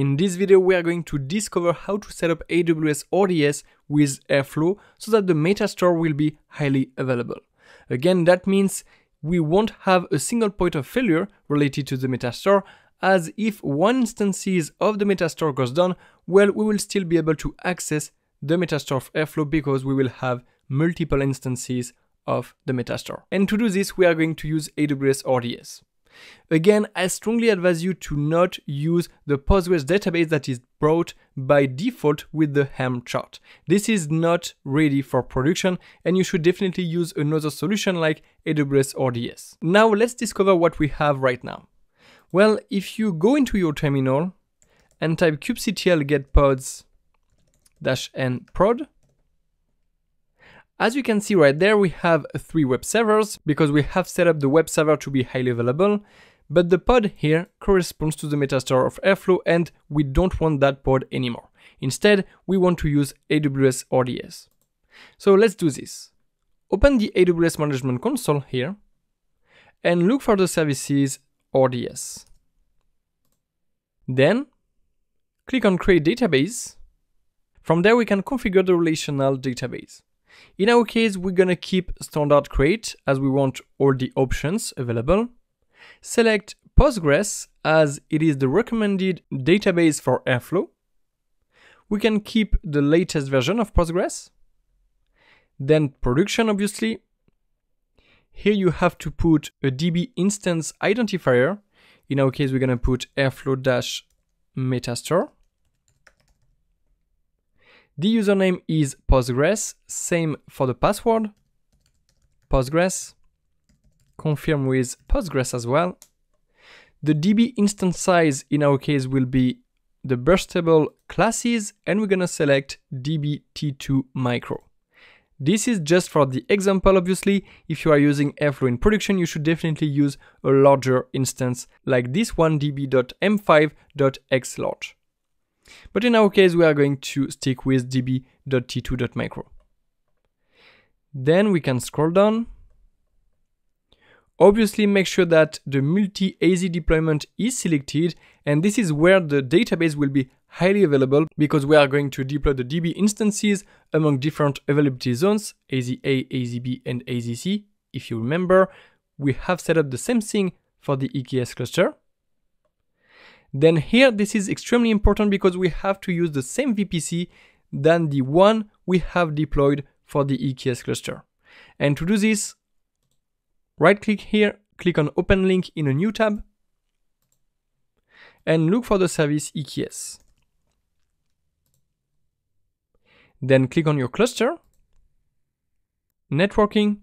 In this video, we are going to discover how to set up AWS RDS with Airflow so that the Metastore will be highly available. Again, that means we won't have a single point of failure related to the Metastore as if one instance of the Metastore goes down, well, we will still be able to access the Metastore of Airflow because we will have multiple instances of the Metastore. And to do this, we are going to use AWS RDS. Again, I strongly advise you to not use the Postgres database that is brought by default with the Helm chart. This is not ready for production and you should definitely use another solution like AWS RDS. Now let's discover what we have right now. Well, if you go into your terminal and type kubectl get pods dash n prod, as you can see right there, we have three web servers because we have set up the web server to be highly available, but the pod here corresponds to the metastore of Airflow and we don't want that pod anymore. Instead, we want to use AWS RDS. So let's do this. Open the AWS Management Console here and look for the services RDS. Then click on Create Database. From there, we can configure the relational database. In our case, we're gonna keep standard create as we want all the options available. Select Postgres as it is the recommended database for Airflow. We can keep the latest version of Postgres. Then production, obviously. Here you have to put a DB instance identifier. In our case, we're gonna put airflow-metastore. The username is Postgres, same for the password. Postgres. Confirm with Postgres as well. The DB instance size in our case will be the burstable classes and we're gonna select dbt2 micro. This is just for the example, obviously. If you are using Airflow in production, you should definitely use a larger instance like this one db.m5.xlarge. But in our case, we are going to stick with db.t2.micro. Then we can scroll down. Obviously, make sure that the multi-AZ deployment is selected, and this is where the database will be highly available because we are going to deploy the DB instances among different availability zones, AZA, AZB, and AZC. If you remember, we have set up the same thing for the EKS cluster. Then here, this is extremely important because we have to use the same VPC than the one we have deployed for the EKS cluster. And to do this, right click here, click on open link in a new tab, and look for the service EKS. Then click on your cluster, networking,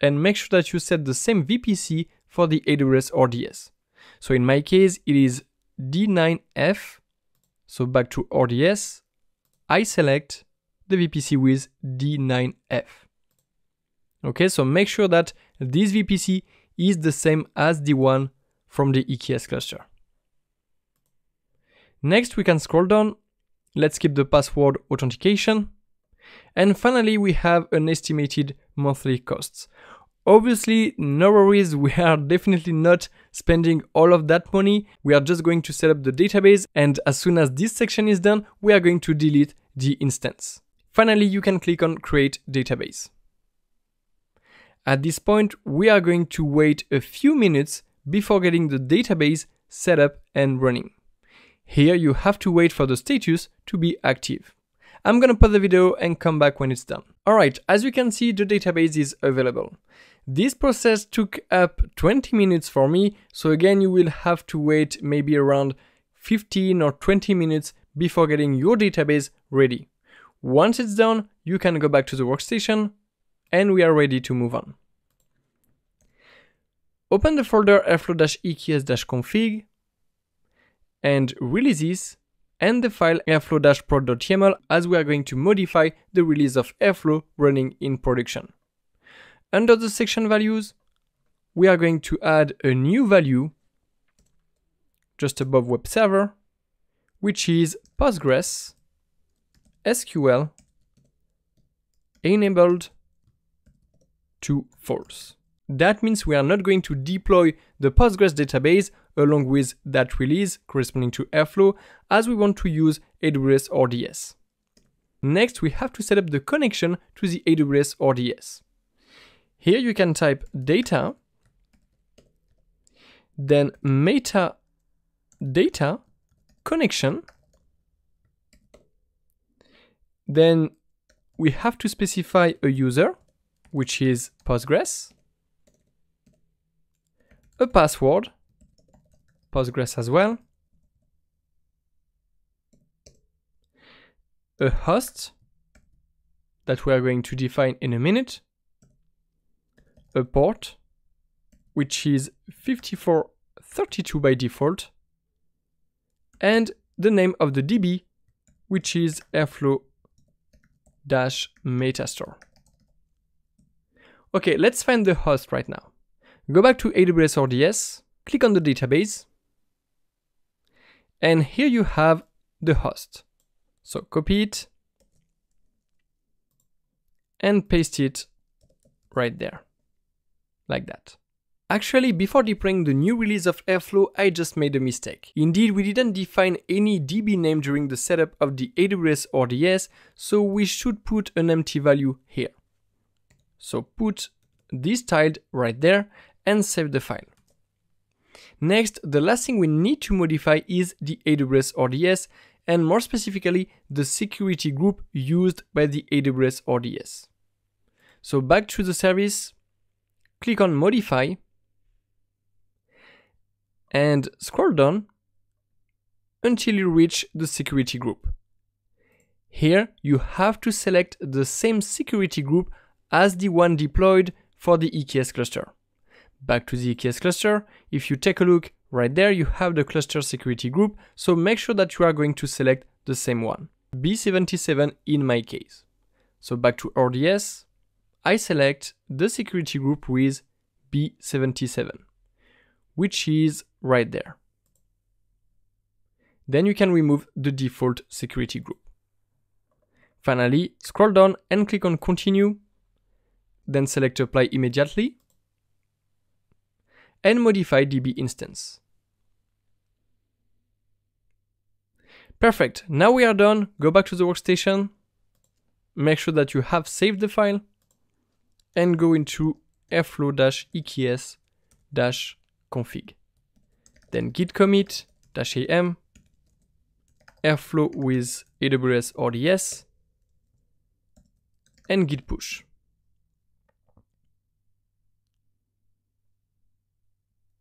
and make sure that you set the same VPC for the AWS RDS. So in my case, it is D9F, so back to RDS, I select the VPC with D9F. Okay, so make sure that this VPC is the same as the one from the EKS cluster. Next, we can scroll down. Let's keep the password authentication. And finally, we have an estimated monthly costs. Obviously, no worries, we are definitely not spending all of that money. We are just going to set up the database and as soon as this section is done, we are going to delete the instance. Finally, you can click on create database. At this point, we are going to wait a few minutes before getting the database set up and running. Here you have to wait for the status to be active. I'm gonna pause the video and come back when it's done. Alright, as you can see, the database is available. This process took up 20 minutes for me, so again you will have to wait maybe around 15 or 20 minutes before getting your database ready. Once it's done, you can go back to the workstation and we are ready to move on. Open the folder airflow-eks-config and release this and the file airflow-prod.yaml as we are going to modify the release of Airflow running in production. Under the section values, we are going to add a new value just above web server, which is Postgres SQL enabled to false. That means we are not going to deploy the Postgres database along with that release corresponding to Airflow as we want to use AWS RDS. Next, we have to set up the connection to the AWS RDS. Here you can type data, then meta data connection. Then we have to specify a user, which is Postgres, a password, Postgres as well, a host that we are going to define in a minute, a port, which is 5432 by default, and the name of the DB, which is Airflow-Metastore. Okay, let's find the host right now. Go back to AWS RDS, click on the database, and here you have the host. So copy it and paste it right there, like that. Actually, before deploying the new release of Airflow, I just made a mistake. Indeed, we didn't define any DB name during the setup of the AWS RDS, so we should put an empty value here. So put this tilde right there and save the file. Next, the last thing we need to modify is the AWS RDS and more specifically the security group used by the AWS RDS. So back to the service, click on modify and scroll down until you reach the security group. Here you have to select the same security group as the one deployed for the EKS cluster. Back to the EKS cluster, if you take a look Right there you have the cluster security group, so make sure that you are going to select the same one. B77 in my case. So back to RDS, I select the security group with B77, which is right there. Then you can remove the default security group. Finally, scroll down and click on continue, then select apply immediately, and modify DB instance. Perfect, now we are done, go back to the workstation, make sure that you have saved the file, and go into airflow-eks-config. Then git commit -am airflow with AWS RDS and git push.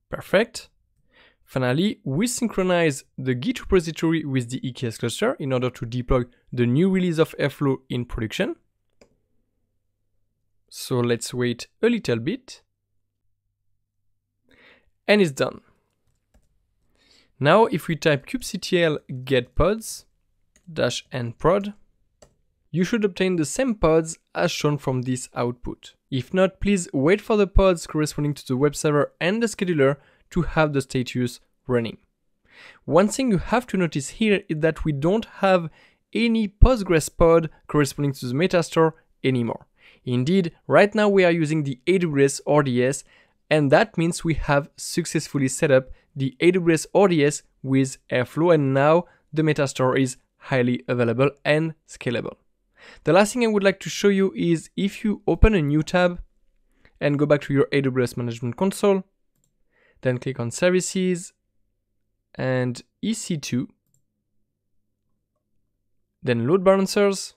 Perfect. Finally, we synchronize the Git repository with the EKS cluster in order to deploy the new release of Airflow in production. So let's wait a little bit. And it's done. Now if we type kubectl get pods dash n prod, you should obtain the same pods as shown from this output. If not, please wait for the pods corresponding to the web server and the scheduler to have the status running. One thing you have to notice here is that we don't have any Postgres pod corresponding to the Metastore anymore. Indeed, right now we are using the AWS RDS and that means we have successfully set up the AWS RDS with Airflow and now the Metastore is highly available and scalable. The last thing I would like to show you is if you open a new tab and go back to your AWS Management Console, then click on Services and EC2, then Load Balancers.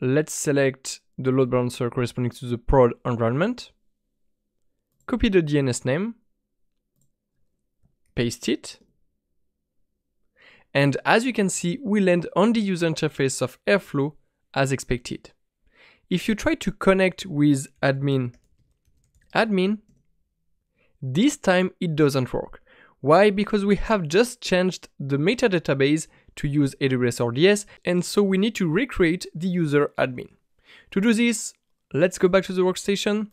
Let's select the load balancer corresponding to the prod environment. Copy the DNS name, paste it, and as you can see, we land on the user interface of Airflow as expected. If you try to connect with admin, admin, this time it doesn't work. Why? Because we have just changed the metadatabase to use AWS RDS, and so we need to recreate the user admin. To do this, let's go back to the workstation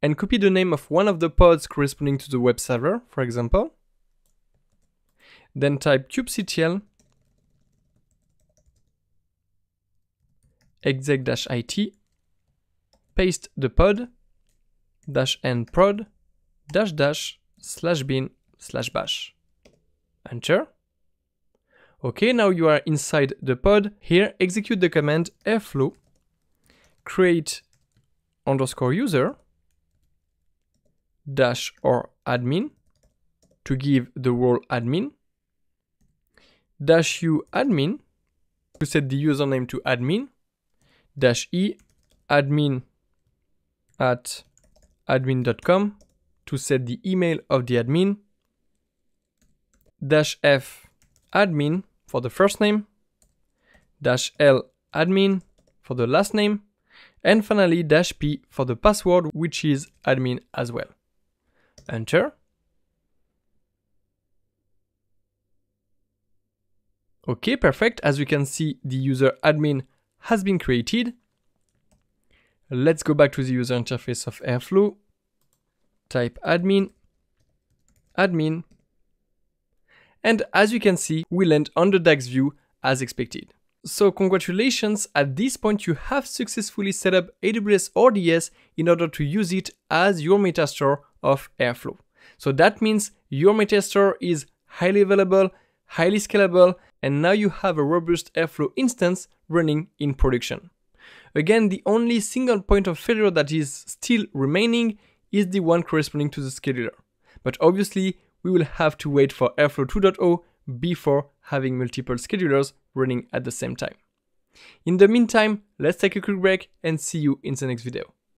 and copy the name of one of the pods corresponding to the web server, for example, then type kubectl exec-it paste the pod dash n prod dash dash slash bin slash bash. Enter. Okay, now you are inside the pod. Here, execute the command airflow create underscore user dash or admin to give the role admin dash u admin to set the username to admin dash e admin at admin.com to set the email of the admin dash f admin for the first name dash l admin for the last name and finally dash p for the password which is admin as well. Enter Okay, perfect. As you can see, the user admin has been created. Let's go back to the user interface of Airflow. Type admin, admin. And as you can see, we land on the DAGs view as expected. So congratulations, at this point you have successfully set up AWS RDS in order to use it as your metastore of Airflow. So that means your metastore is highly available, highly scalable, and now you have a robust Airflow instance running in production. Again, the only single point of failure that is still remaining is the one corresponding to the scheduler. But obviously, we will have to wait for Airflow 2.0 before having multiple schedulers running at the same time. In the meantime, let's take a quick break and see you in the next video.